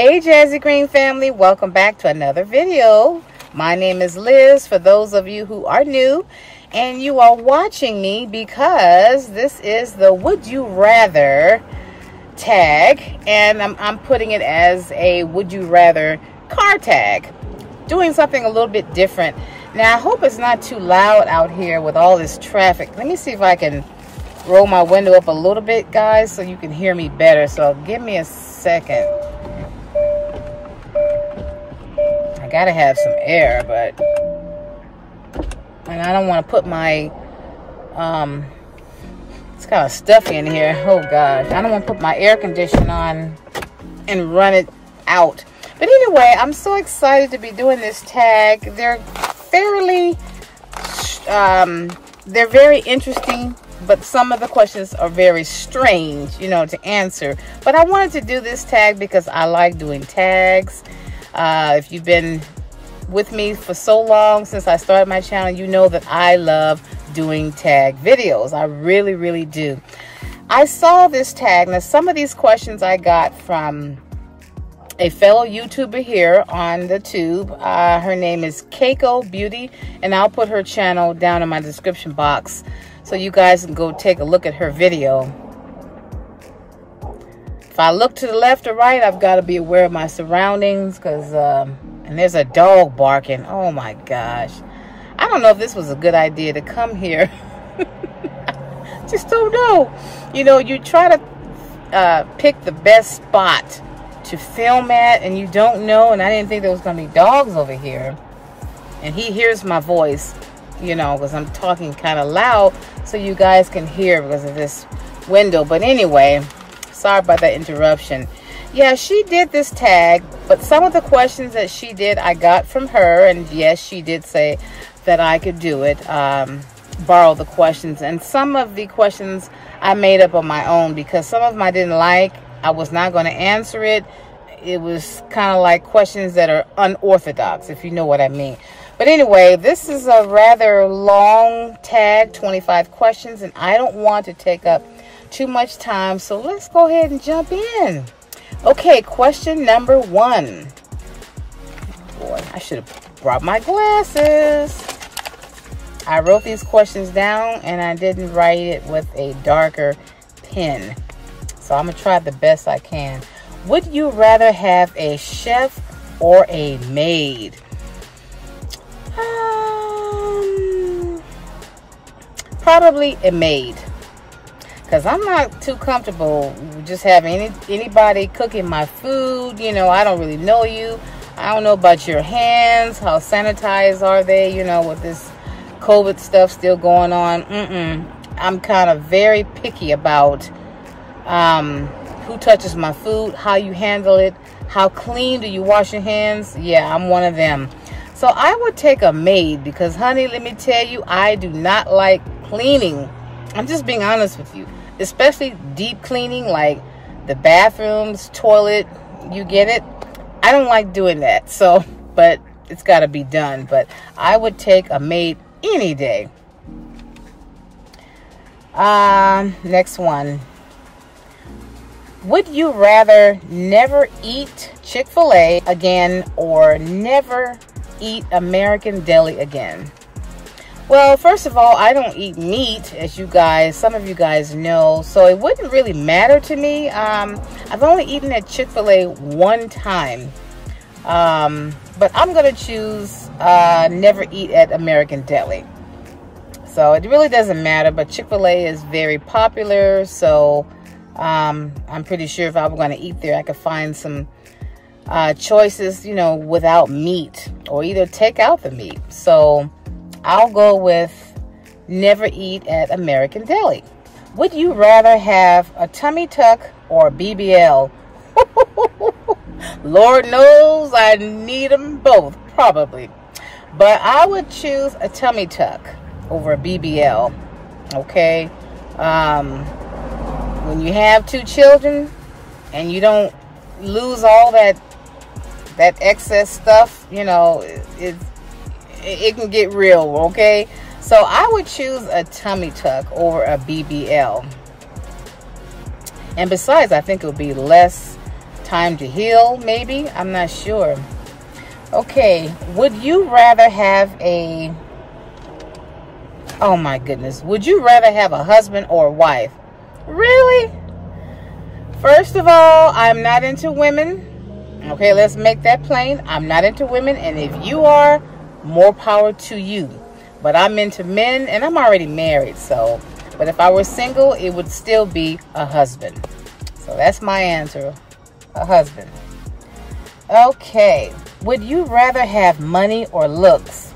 Hey Jazigreen family, welcome back to another video. My name is Liz for those of you who are new and you are watching me because this is the Would You Rather tag and I'm, I'm putting it as a Would You Rather car tag. Doing something a little bit different. Now I hope it's not too loud out here with all this traffic. Let me see if I can roll my window up a little bit guys so you can hear me better. So give me a second. I gotta have some air, but and I don't want to put my um it's kind of stuffy in here. Oh gosh, I don't want to put my air conditioner on and run it out. But anyway, I'm so excited to be doing this tag. They're fairly um they're very interesting but some of the questions are very strange, you know, to answer. But I wanted to do this tag because I like doing tags. Uh, if you've been with me for so long since I started my channel, you know that I love doing tag videos. I really, really do. I saw this tag. Now, some of these questions I got from a fellow YouTuber here on the tube. Uh, her name is Keiko Beauty, and I'll put her channel down in my description box so you guys can go take a look at her video. If I look to the left or right, I've got to be aware of my surroundings because, um, and there's a dog barking. Oh my gosh. I don't know if this was a good idea to come here. Just don't know. You know, you try to uh, pick the best spot to film at and you don't know and I didn't think there was going to be dogs over here. And he hears my voice, you know, because I'm talking kind of loud so you guys can hear because of this window. But anyway, Sorry about that interruption. Yeah, she did this tag, but some of the questions that she did, I got from her. And yes, she did say that I could do it, um, borrow the questions. And some of the questions I made up on my own because some of them I didn't like. I was not going to answer it. It was kind of like questions that are unorthodox, if you know what I mean. But anyway, this is a rather long tag, 25 questions, and I don't want to take up too much time. So let's go ahead and jump in. Okay, question number one. Boy, I should have brought my glasses. I wrote these questions down and I didn't write it with a darker pen. So I'm to try the best I can. Would you rather have a chef or a maid? Um, probably a maid because I'm not too comfortable just having any anybody cooking my food. You know, I don't really know you. I don't know about your hands. How sanitized are they? You know, with this COVID stuff still going on. Mm-mm. I'm kind of very picky about um, who touches my food, how you handle it, how clean do you wash your hands. Yeah, I'm one of them. So I would take a maid because, honey, let me tell you, I do not like cleaning. I'm just being honest with you especially deep cleaning, like the bathrooms, toilet, you get it? I don't like doing that. So, but it's got to be done. But I would take a maid any day. Um, next one. Would you rather never eat Chick-fil-A again or never eat American Deli again? Well, first of all, I don't eat meat, as you guys, some of you guys know, so it wouldn't really matter to me. Um, I've only eaten at Chick-fil-A one time, um, but I'm going to choose uh, never eat at American Deli. So it really doesn't matter, but Chick-fil-A is very popular, so um, I'm pretty sure if I were going to eat there, I could find some uh, choices, you know, without meat, or either take out the meat. So I'll go with never eat at American Deli. Would you rather have a tummy tuck or a BBL? Lord knows I need them both, probably. But I would choose a tummy tuck over a BBL. Okay? Um, when you have two children and you don't lose all that that excess stuff, you know, it's it can get real, okay? So I would choose a tummy tuck over a BBL. And besides, I think it would be less time to heal, maybe. I'm not sure. Okay, would you rather have a. Oh my goodness. Would you rather have a husband or wife? Really? First of all, I'm not into women. Okay, let's make that plain. I'm not into women, and if you are, more power to you. But I'm into men, and I'm already married, so. But if I were single, it would still be a husband. So that's my answer a husband. Okay, would you rather have money or looks?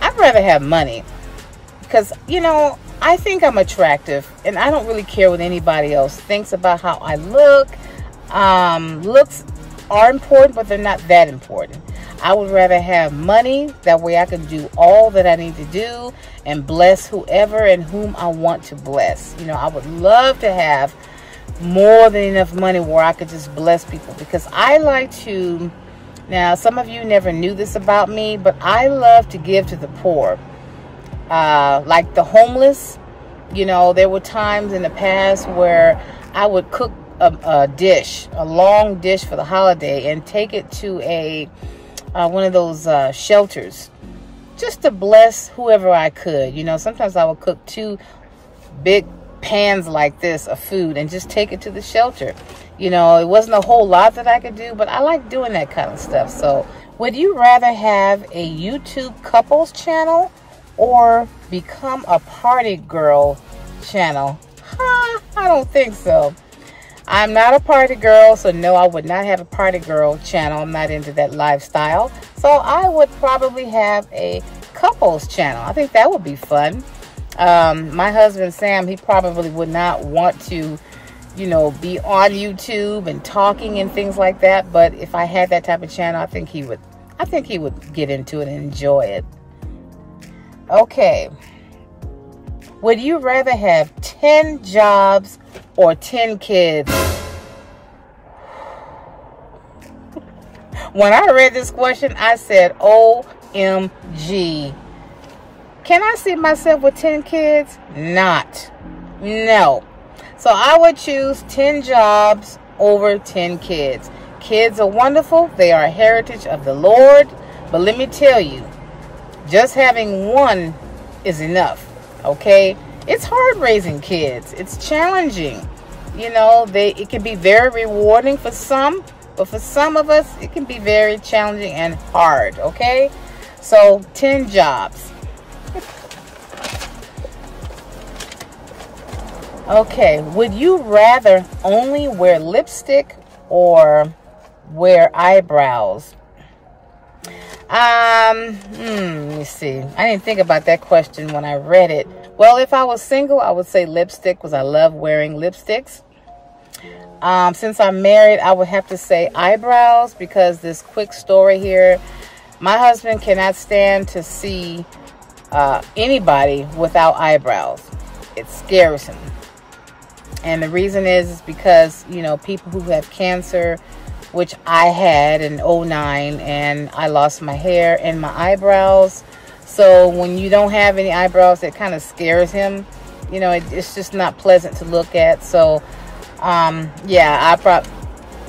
I'd rather have money because, you know, I think I'm attractive and I don't really care what anybody else thinks about how I look. Um, looks are important, but they're not that important. I would rather have money. That way I can do all that I need to do and bless whoever and whom I want to bless. You know, I would love to have more than enough money where I could just bless people because I like to. Now, some of you never knew this about me, but I love to give to the poor. Uh, like the homeless, you know, there were times in the past where I would cook a, a dish, a long dish for the holiday, and take it to a uh, one of those uh, shelters just to bless whoever I could. You know, sometimes I would cook two big pans like this of food and just take it to the shelter. You know, it wasn't a whole lot that I could do, but I like doing that kind of stuff. So, would you rather have a YouTube couples channel or become a party girl channel? Huh, I don't think so. I'm not a party girl, so no, I would not have a party girl channel. I'm not into that lifestyle. So I would probably have a couples channel. I think that would be fun. Um, my husband Sam, he probably would not want to, you know, be on YouTube and talking and things like that. But if I had that type of channel, I think he would. I think he would get into it and enjoy it. Okay. Would you rather have 10 jobs or 10 kids? when I read this question, I said, OMG. Can I see myself with 10 kids? Not. No. So I would choose 10 jobs over 10 kids. Kids are wonderful. They are a heritage of the Lord. But let me tell you, just having one is enough. Okay? It's hard raising kids. It's challenging. You know, they it can be very rewarding for some, but for some of us it can be very challenging and hard, okay? So, 10 jobs. Okay, would you rather only wear lipstick or wear eyebrows? Um, hmm, let me see. I didn't think about that question when I read it. Well, if I was single, I would say lipstick because I love wearing lipsticks. Um, since I'm married, I would have to say eyebrows because this quick story here. My husband cannot stand to see uh, anybody without eyebrows. It scares him. And the reason is, is because, you know, people who have cancer, which I had in 09, and I lost my hair and my eyebrows. So when you don't have any eyebrows, it kind of scares him. You know, it, it's just not pleasant to look at. So, um, yeah, I probably,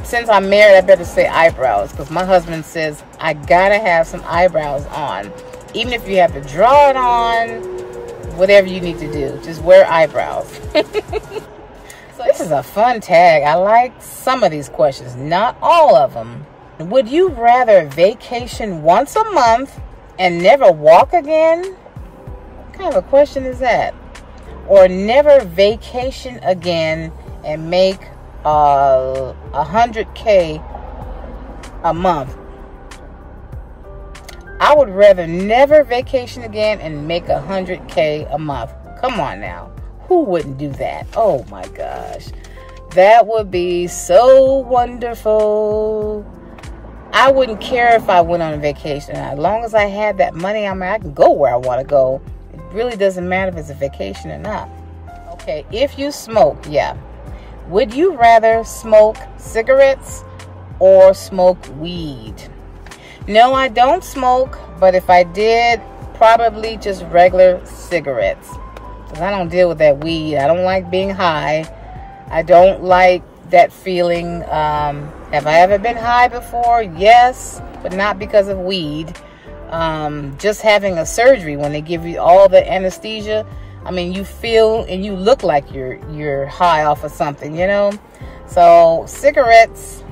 since I'm married, I better say eyebrows because my husband says I gotta have some eyebrows on. Even if you have to draw it on, whatever you need to do, just wear eyebrows. This is a fun tag. I like some of these questions, not all of them. Would you rather vacation once a month and never walk again? What kind of a question is that? Or never vacation again and make uh, a uh, hundred K a month? I would rather never vacation again and make a hundred K a month. Come on now. Who wouldn't do that? Oh my gosh. That would be so wonderful. I wouldn't care if I went on a vacation. As long as I had that money, I mean, I can go where I want to go. It really doesn't matter if it's a vacation or not. Okay, if you smoke, yeah. Would you rather smoke cigarettes or smoke weed? No, I don't smoke, but if I did, probably just regular cigarettes. Because I don't deal with that weed. I don't like being high. I don't like that feeling. Um, have I ever been high before? Yes, but not because of weed. Um, just having a surgery when they give you all the anesthesia. I mean, you feel and you look like you're you're high off of something, you know. So cigarettes,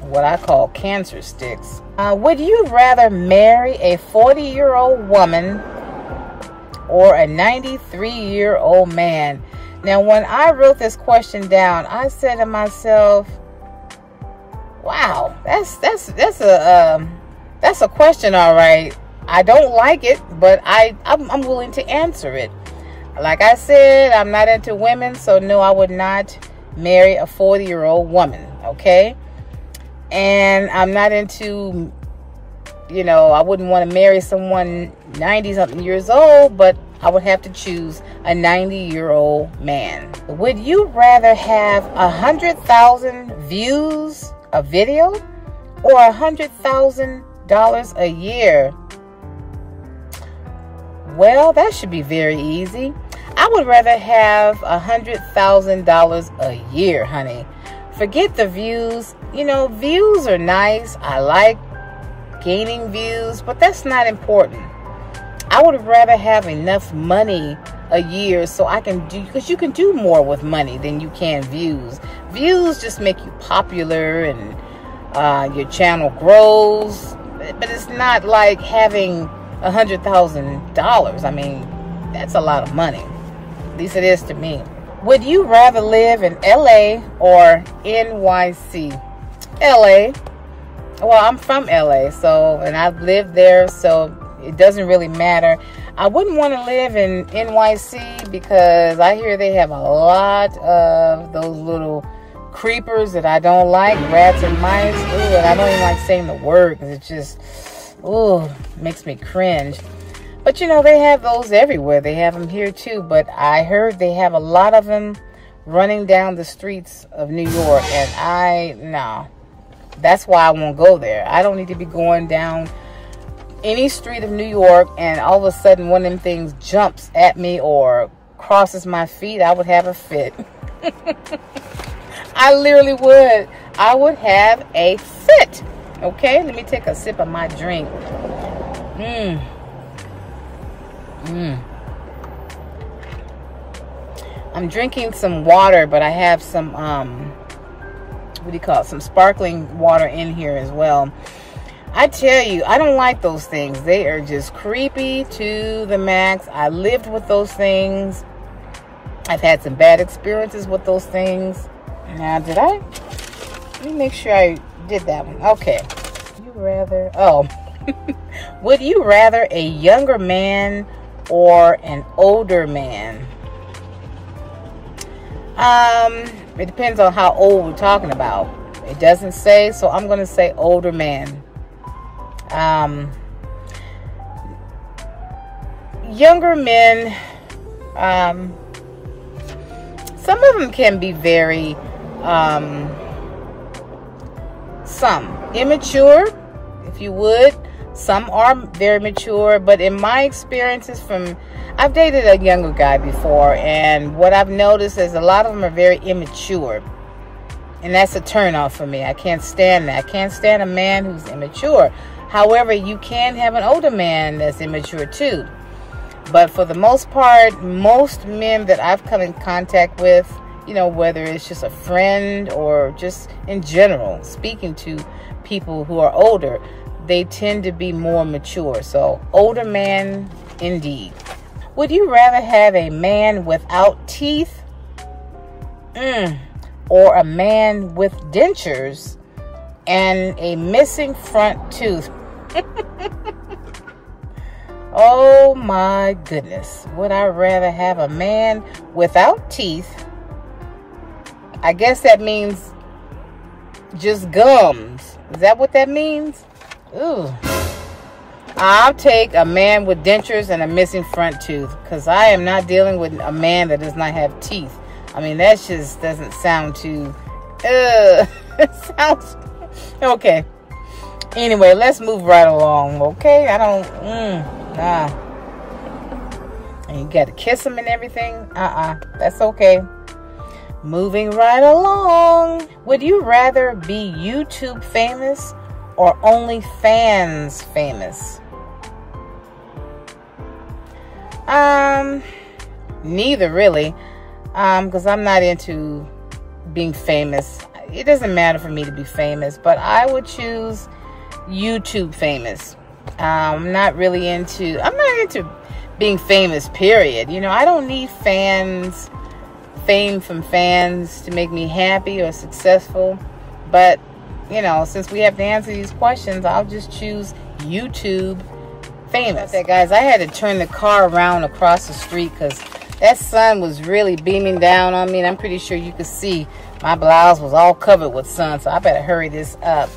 what I call cancer sticks. Uh, would you rather marry a 40-year-old woman or a 93-year-old man? Now, when I wrote this question down, I said to myself, "Wow, that's that's that's a um, that's a question, all right. I don't like it, but I I'm, I'm willing to answer it. Like I said, I'm not into women, so no, I would not marry a 40 year old woman. Okay, and I'm not into you know, I wouldn't want to marry someone 90 something years old, but I would have to choose a 90 year old man. Would you rather have a hundred thousand views a video or a hundred thousand dollars a year? Well, that should be very easy. I would rather have a hundred thousand dollars a year, honey. Forget the views. You know, views are nice. I like gaining views, but that's not important. I would rather have enough money a year so I can do because you can do more with money than you can views. Views just make you popular and uh, your channel grows, but it's not like having a hundred thousand dollars. I mean, that's a lot of money. At least it is to me. Would you rather live in LA or NYC? LA. Well, I'm from LA, so and I've lived there, so it doesn't really matter. I wouldn't want to live in NYC because I hear they have a lot of those little creepers that I don't like, rats and mice. Ooh, and I don't even like saying the word because it just, ooh, makes me cringe. But you know, they have those everywhere. They have them here too. But I heard they have a lot of them running down the streets of New York. And I, no. That's why I won't go there. I don't need to be going down any street of New York and all of a sudden one of them things jumps at me or crosses my feet, I would have a fit. I literally would. I would have a fit. Okay, let me take a sip of my drink. Mmm. Mmm. I'm drinking some water, but I have some, um, what do you call it? Some sparkling water in here as well. I tell you, I don't like those things. They are just creepy to the max. I lived with those things. I've had some bad experiences with those things. Now, did I? Let me make sure I did that one. Okay. You rather, oh. Would you rather a younger man or an older man? Um, it depends on how old we're talking about. It doesn't say, so I'm going to say older man. Um, younger men, um, some of them can be very, um, some immature, if you would. Some are very mature, but in my experiences from I've dated a younger guy before, and what I've noticed is a lot of them are very immature. And that's a turnoff for me. I can't stand that. I can't stand a man who's immature. However, you can have an older man that's immature too. But for the most part, most men that I've come in contact with, you know, whether it's just a friend or just in general, speaking to people who are older, they tend to be more mature. So, older man indeed. Would you rather have a man without teeth mm, or a man with dentures and a missing front tooth? oh my goodness. Would I rather have a man without teeth? I guess that means just gums. Is that what that means? Ooh. I'll take a man with dentures and a missing front tooth because I am not dealing with a man that does not have teeth. I mean, that just doesn't sound too. Uh, it sounds okay. Anyway, let's move right along, okay? I don't, mm, nah. And you got to kiss him and everything. Uh-uh. That's okay. Moving right along. Would you rather be YouTube famous or OnlyFans famous? Um, neither really. Um, because I'm not into being famous. It doesn't matter for me to be famous, but I would choose YouTube famous. Um, I'm not really into. I'm not into being famous. Period. You know, I don't need fans, fame from fans to make me happy or successful. But you know, since we have to answer these questions, I'll just choose YouTube famous. That guys, I had to turn the car around across the street because that sun was really beaming down on me, and I'm pretty sure you could see my blouse was all covered with sun. So I better hurry this up.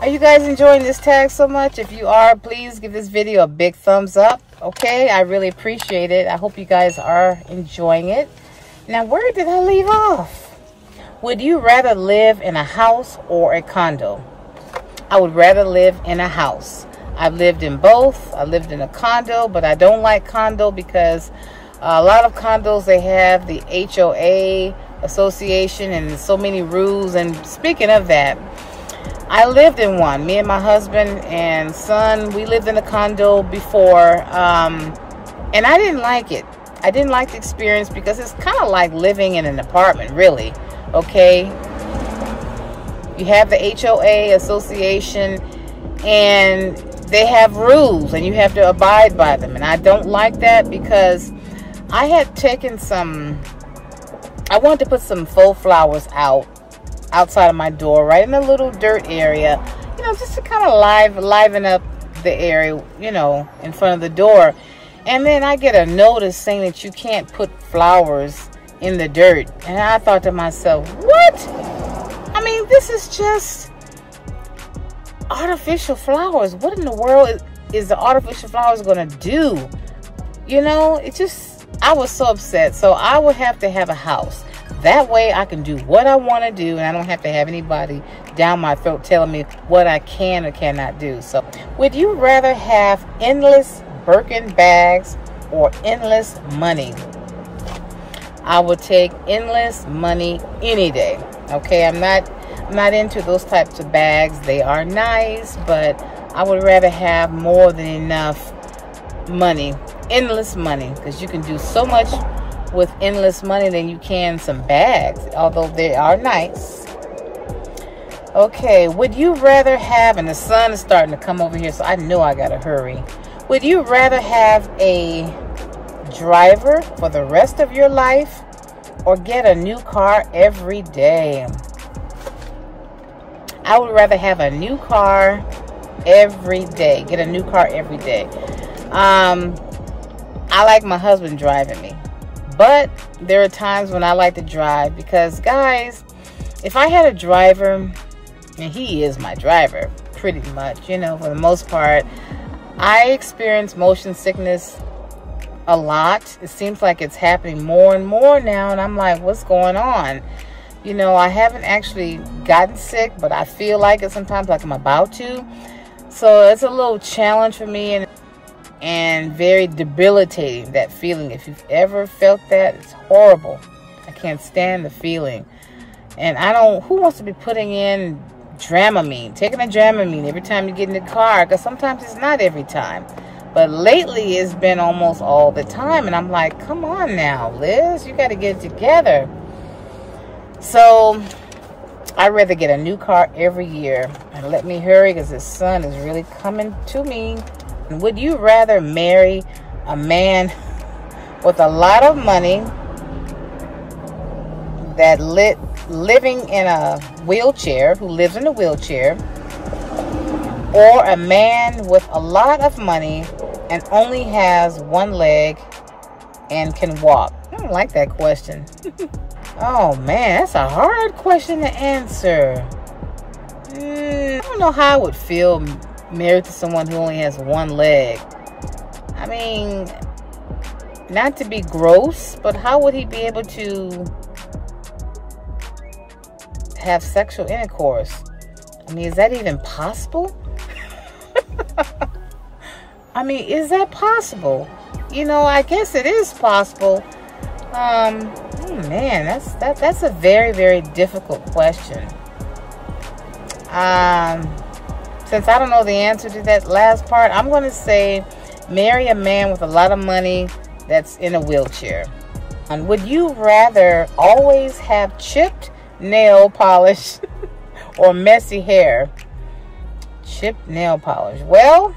Are you guys enjoying this tag so much? If you are, please give this video a big thumbs up. Okay, I really appreciate it. I hope you guys are enjoying it. Now, where did I leave off? Would you rather live in a house or a condo? I would rather live in a house. I've lived in both. I lived in a condo, but I don't like condo because a lot of condos they have the HOA association and so many rules. And speaking of that, I lived in one. Me and my husband and son, we lived in a condo before, um, and I didn't like it. I didn't like the experience because it's kind of like living in an apartment, really. Okay, you have the HOA association, and they have rules, and you have to abide by them. And I don't like that because I had taken some. I wanted to put some faux flowers out outside of my door, right in a little dirt area, you know, just to kind of live, liven up the area, you know, in front of the door. And then I get a notice saying that you can't put flowers in the dirt. And I thought to myself, what? I mean, this is just artificial flowers. What in the world is, is the artificial flowers going to do? You know, it just, I was so upset. So I would have to have a house that way I can do what I want to do and I don't have to have anybody down my throat telling me what I can or cannot do. So, would you rather have endless Birkin bags or endless money? I would take endless money any day. Okay, I'm not I'm not into those types of bags. They are nice, but I would rather have more than enough money, endless money, because you can do so much with endless money than you can some bags, although they are nice. Okay, would you rather have, and the sun is starting to come over here, so I know I gotta hurry. Would you rather have a driver for the rest of your life or get a new car every day? I would rather have a new car every day. Get a new car every day. Um, I like my husband driving me. But there are times when I like to drive because, guys, if I had a driver, and he is my driver pretty much, you know, for the most part, I experience motion sickness a lot. It seems like it's happening more and more now, and I'm like, what's going on? You know, I haven't actually gotten sick, but I feel like it sometimes, like I'm about to. So it's a little challenge for me, and and very debilitating that feeling if you've ever felt that it's horrible i can't stand the feeling and i don't who wants to be putting in dramamine taking a dramamine every time you get in the car because sometimes it's not every time but lately it's been almost all the time and i'm like come on now liz you got to get it together. So i'd rather get a new car every year and let me hurry because the sun is really coming to me. Would you rather marry a man with a lot of money that lit living in a wheelchair who lives in a wheelchair or a man with a lot of money and only has one leg and can walk? I don't like that question. oh man, that's a hard question to answer. Mm, I don't know how I would feel married to someone who only has one leg. I mean, not to be gross, but how would he be able to have sexual intercourse? I mean, is that even possible? I mean, is that possible? You know, I guess it is possible. Um, Oh man, that's that that's a very very difficult question. Um, since I don't know the answer to that last part, I'm going to say marry a man with a lot of money that's in a wheelchair. And would you rather always have chipped nail polish or messy hair? Chipped nail polish. Well,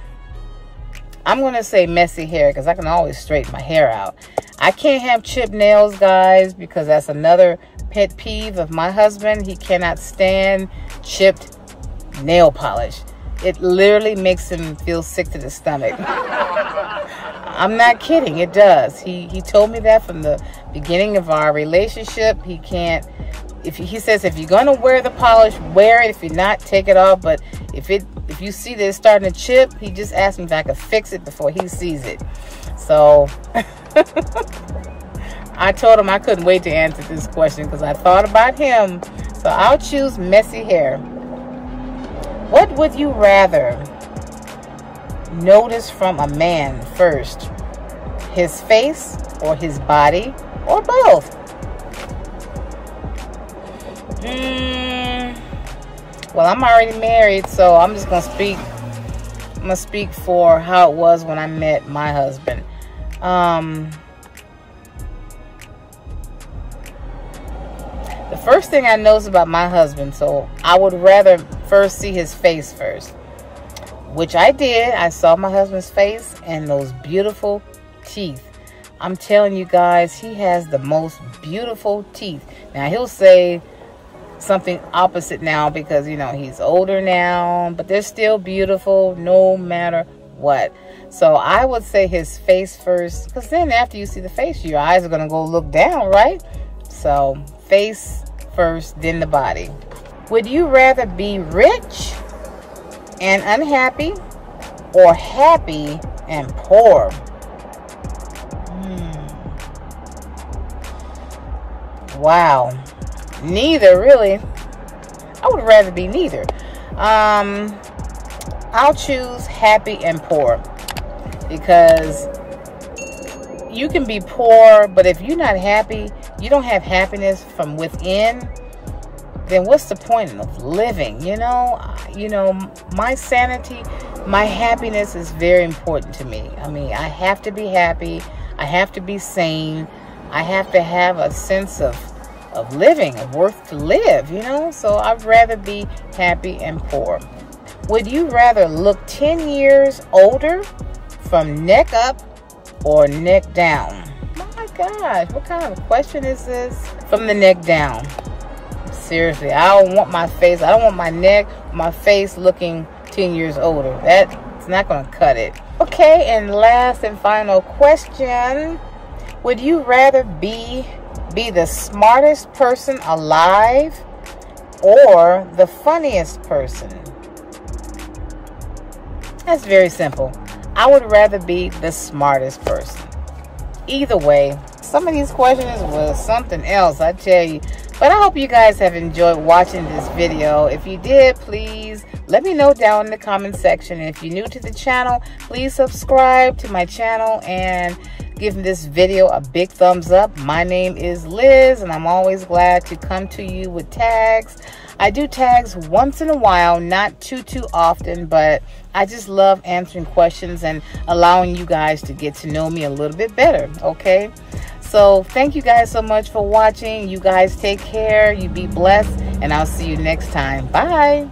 I'm going to say messy hair because I can always straighten my hair out. I can't have chipped nails, guys, because that's another pet peeve of my husband. He cannot stand chipped nail polish. It literally makes him feel sick to the stomach. I'm not kidding. It does. He he told me that from the beginning of our relationship. He can't. If he, says if you're gonna wear the polish, wear it. If you're not, take it off. But if it if you see that it's starting to chip, he just asked me if I could fix it before he sees it. So I told him I couldn't wait to answer this question because I thought about him. So I'll choose messy hair. What would you rather notice from a man first? His face or his body or both? Mm, well, I'm already married, so I'm just gonna speak. I'm gonna speak for how it was when I met my husband. Um, the first thing I noticed about my husband, so I would rather first see his face first, which I did. I saw my husband's face and those beautiful teeth. I'm telling you guys, he has the most beautiful teeth. Now, he'll say something opposite now because, you know, he's older now, but they're still beautiful no matter what. So I would say his face first because then after you see the face, your eyes are going to go look down, right? So face first, then the body. Would you rather be rich and unhappy or happy and poor? Hmm. Wow. Neither, really. I would rather be neither. Um, I'll choose happy and poor because you can be poor, but if you're not happy, you don't have happiness from within then what's the point of living? You know, you know, my sanity, my happiness is very important to me. I mean, I have to be happy. I have to be sane. I have to have a sense of of living, worth to live, you know? So I'd rather be happy and poor. Would you rather look 10 years older from neck up or neck down? My gosh, what kind of question is this? From the neck down seriously. I don't want my face, I don't want my neck, my face looking 10 years older. That's not going to cut it. Okay, and last and final question. Would you rather be be the smartest person alive or the funniest person? That's very simple. I would rather be the smartest person. Either way, some of these questions was something else, I tell you. But I hope you guys have enjoyed watching this video. If you did, please let me know down in the comment section. And if you're new to the channel, please subscribe to my channel and give this video a big thumbs up. My name is Liz, and I'm always glad to come to you with tags. I do tags once in a while, not too, too often, but I just love answering questions and allowing you guys to get to know me a little bit better, okay? So thank you guys so much for watching. You guys take care. You be blessed. And I'll see you next time. Bye.